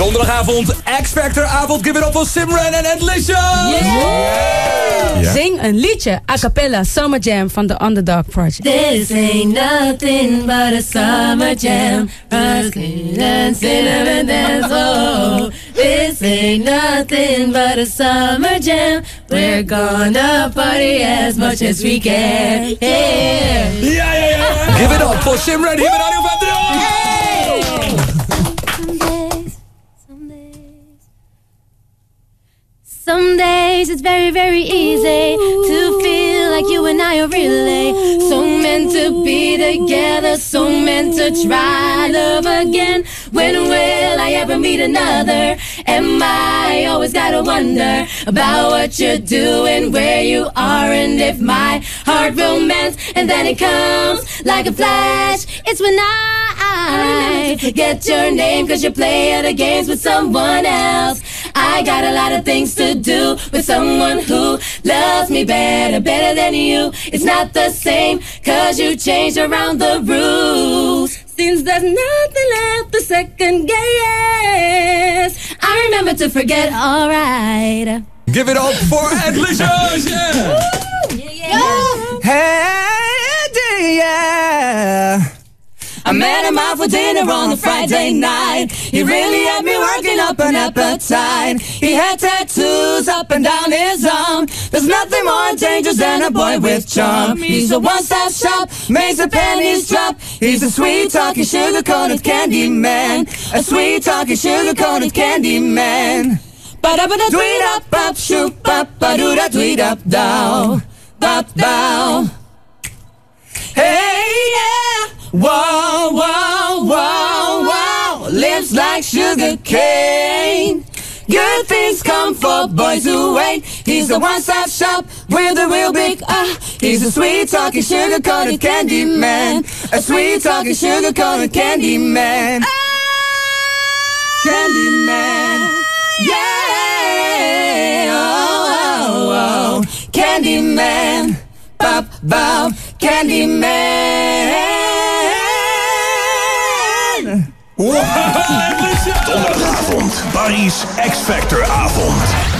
Donderdagavond, X-Factor avond. Give it up voor Simran en Edlisha. Yeah. Zing een liedje, a cappella, Summer Jam van The Underdog Project. This ain't nothing but a summer jam. Ruskin and cinnamon dance. Oh, this ain't nothing but a summer jam. We're gonna party as much as we can. Yeah. Ja, ja, ja. Give it up voor Simran hier bij Radio 538. Some days it's very, very easy to feel like you and I are really so meant to be together, so meant to try love again. When will I ever meet another? Am I always gotta wonder about what you're doing, where you are, and if my heart will mend? And then it comes like a flash. It's when I, get your name, cause you're playing the games with someone else. I got a lot of things to do with someone who loves me better, better than you. It's not the same, cause you changed around the rules. Since there's nothing left to second guess, I remember to forget, alright. Give it up for Adlicious. Yeah. Met him out for dinner on a Friday night. He really had me working up an appetite. He had tattoos up and down his arm. There's nothing more dangerous than a boy with charm. He's a one-stop shop, makes the pennies drop. He's a sweet-talking, sugar-coated candy man. A sweet-talking, sugar-coated candy man. Ba-da-ba-da tweet up, up, shoot, up, ba-doo-da, tweet up, down, up, down. Lips like sugar cane. Good things come for boys who wait. He's the one-stop shop with a real big ah. He's a sweet-talking, sugar-coated candy man. A sweet-talking, sugar-coated candy man. Candy man. Yeah. Oh, oh, oh. Candy man. Bop, bop. Candy man. Wow, Donderdagavond, Barry's X-Factor-avond.